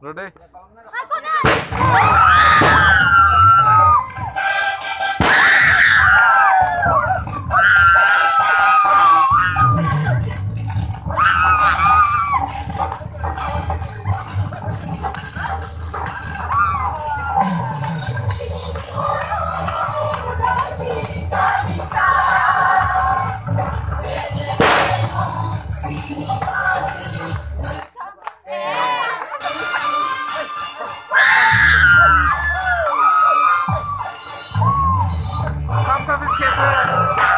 Ready? Vamos pra esquerda.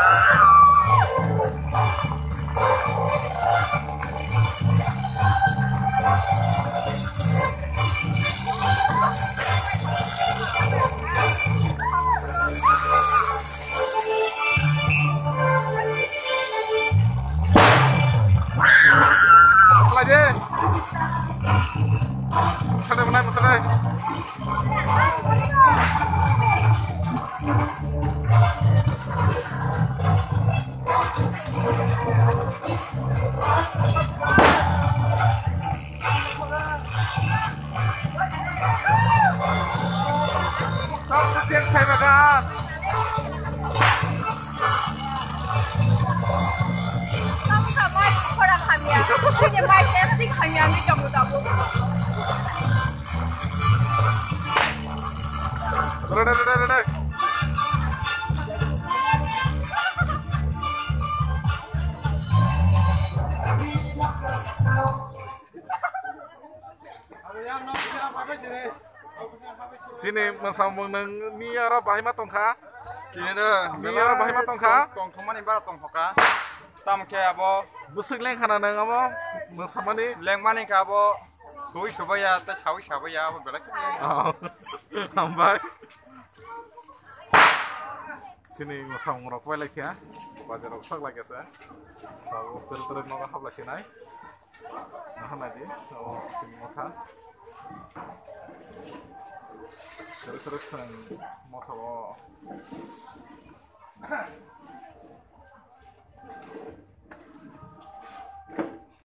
Masuk deh, benar, masuk deh. Kau setiap saya kan. Kamu tak main, kau dah hamil. không ni main testing hamil ni kamu tak boleh. Ready, ready, ready. Sini masambung nang ni ara bahai ma tongkha. Kini Ni ara bahai ma tongkha. tong thomani bara tong hoka. Tam ke abo Busuk leng khana nang amo masamani. lengmani ka abo subaya ta chawi sabaya abo belak. Ambai. Sini masang rok wai lagi ya. Bajar rok sak চিনি চাংমূৰক পাই লেখিয়া বাজাৰক চাক লাগি আছে আৰু তেল তেল মই খাব লাগিছে নাই নহয় নাই দি অঁ চিনি